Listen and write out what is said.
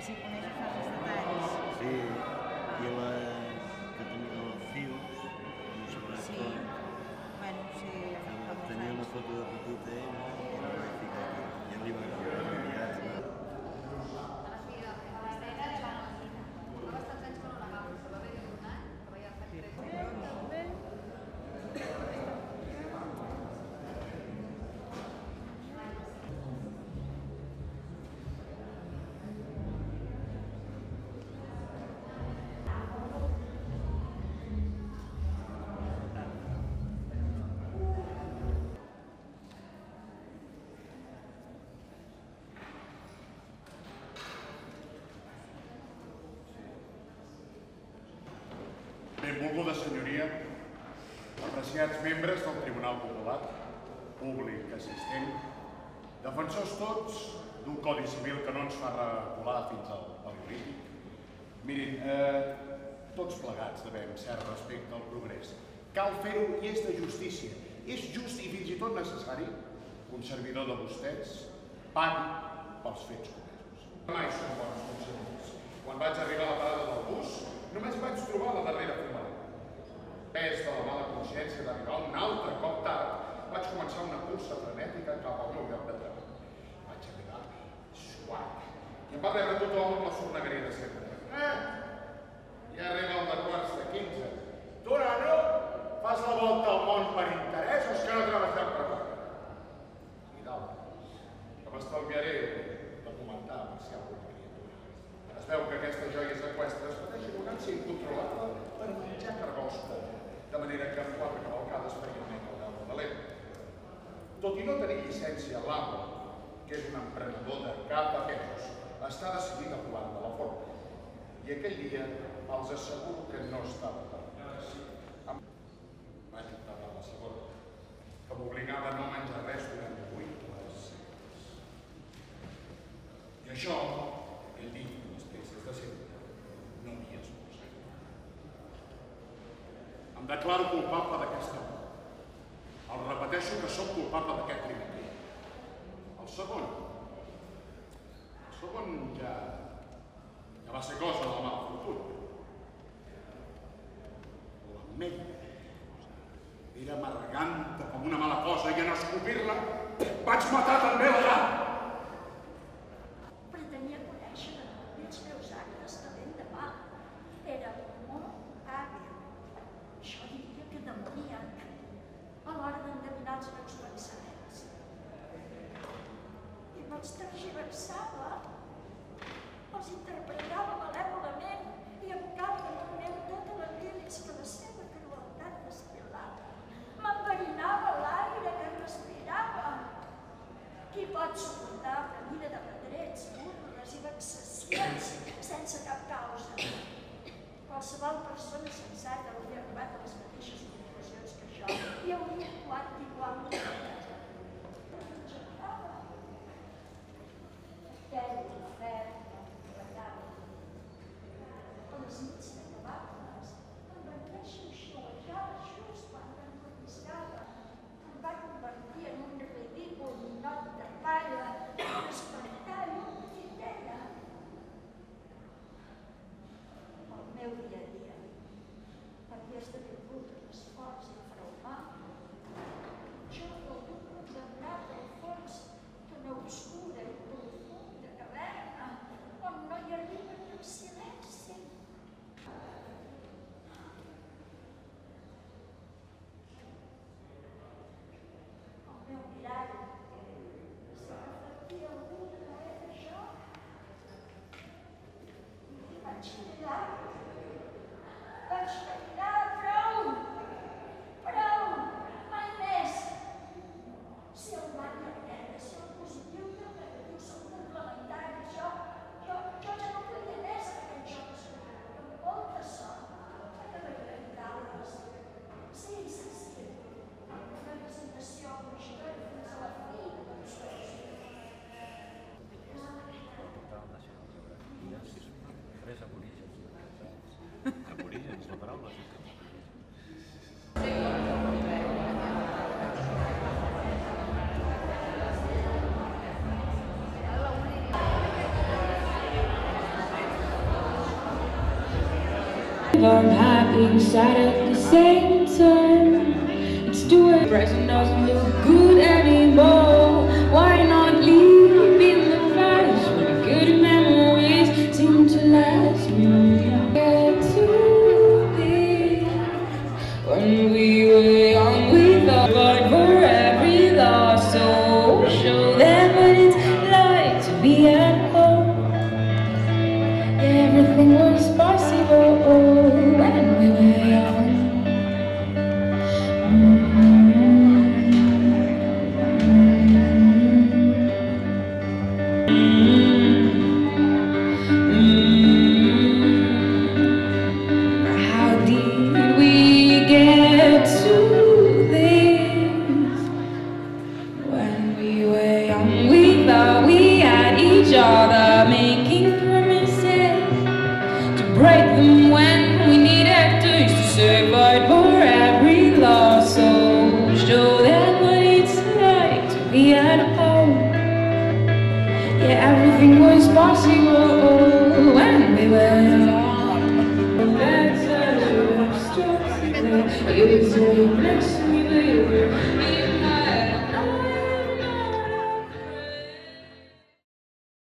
receive information? Membres del Tribunal Popular, públic assistent, defensors tots d'un codi civil que no ens fa recular fins al paleolític. Mirin, eh, tots plegats devem cert respecte al progrés. Cal fer-ho i és de justícia. És just i fins i tot necessari un servidor de vostès pagui pels fets comesos. Mai som bons consellers. Quan vaig arribar a la parada del bus, només vaig trobar la darrera fumareta. Pes de la mala consciència d'arribar un altre cop tard, vaig començar una cursa frenètica cap al meu lloc de treball. Vaig arribar suat. I em va rebre tothom amb la sornegueria de sempre. Eh, ja arriba el de quarts de 15. Tu, nano, fas la volta al món per interès o és que no trobes lloc per córrer? I d'altres, que m'estalviaré de comentar per si hi alguna criatura. Es veu que aquestes joies equestres pateixen una ànsia incontrolable per menjar cargols pobre, de manera que en quatre cavalcades net el deure de l'Ebre. Tot i no tenir llicència l'AMO, que és un emprenedor de cap a pesos, està decidit a provar de la forma. I aquell dia els asseguro que no estava per Em vaig optar per la segona, que m'obligava a no menjar res durant vuit hores. I això, aquell dia, les peces de sempre, no m'hi esmorzat. Em declaro culpable d'aquesta. Els repeteixo que sóc culpable d'aquest primer dia. El segon, el segon ja, ja va ser cosa de la mala fortuna. L'ametlla era amarganta com una mala cosa i en escopir-la vaig matar sense cap causa? Qualsevol persona sensata hauria arribat a les mateixes conclusions que jo i hauria actuat igualment. Aquell Thank. Our happy sad at the same Christmas.